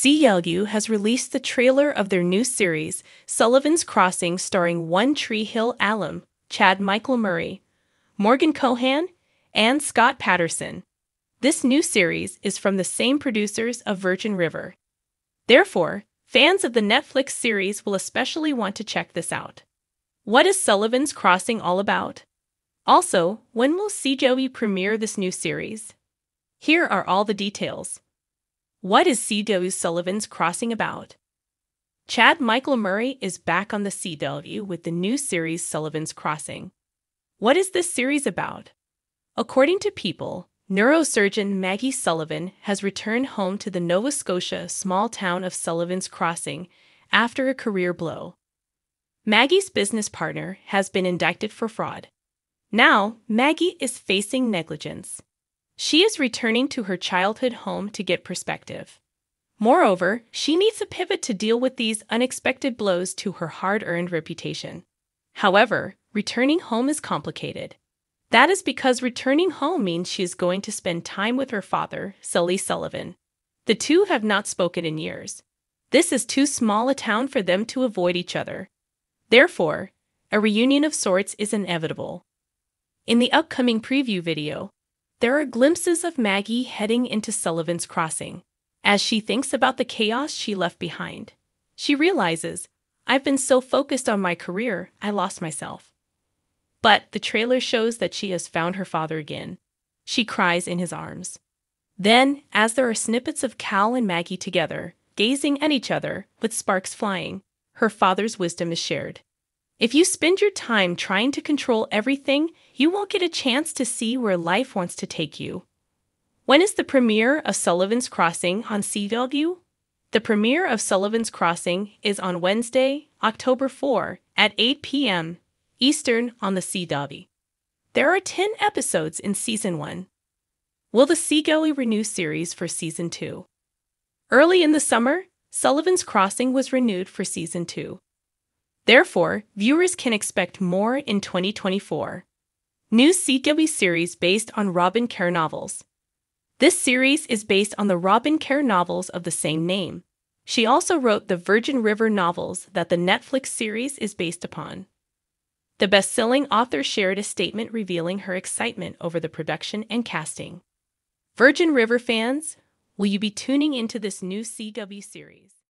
CW has released the trailer of their new series, Sullivan's Crossing, starring One Tree Hill Alum, Chad Michael Murray, Morgan Kohan, and Scott Patterson. This new series is from the same producers of Virgin River. Therefore, fans of the Netflix series will especially want to check this out. What is Sullivan's Crossing all about? Also, when will CW premiere this new series? Here are all the details. What is CW Sullivan's Crossing about? Chad Michael Murray is back on the CW with the new series Sullivan's Crossing. What is this series about? According to People, neurosurgeon Maggie Sullivan has returned home to the Nova Scotia small town of Sullivan's Crossing after a career blow. Maggie's business partner has been indicted for fraud. Now, Maggie is facing negligence. She is returning to her childhood home to get perspective. Moreover, she needs a pivot to deal with these unexpected blows to her hard earned reputation. However, returning home is complicated. That is because returning home means she is going to spend time with her father, Sully Sullivan. The two have not spoken in years. This is too small a town for them to avoid each other. Therefore, a reunion of sorts is inevitable. In the upcoming preview video, there are glimpses of Maggie heading into Sullivan's Crossing. As she thinks about the chaos she left behind, she realizes, I've been so focused on my career, I lost myself. But the trailer shows that she has found her father again. She cries in his arms. Then, as there are snippets of Cal and Maggie together, gazing at each other, with sparks flying, her father's wisdom is shared. If you spend your time trying to control everything, you won't get a chance to see where life wants to take you. When is the premiere of Sullivan's Crossing on CW? The premiere of Sullivan's Crossing is on Wednesday, October 4 at 8 p.m. Eastern on the CW. There are 10 episodes in season 1. Will the CW renew series for season 2? Early in the summer, Sullivan's Crossing was renewed for season 2. Therefore, viewers can expect more in 2024. New CW series based on Robyn Carr novels. This series is based on the Robyn Carr novels of the same name. She also wrote the Virgin River novels that the Netflix series is based upon. The best selling author shared a statement revealing her excitement over the production and casting. Virgin River fans, will you be tuning into this new CW series?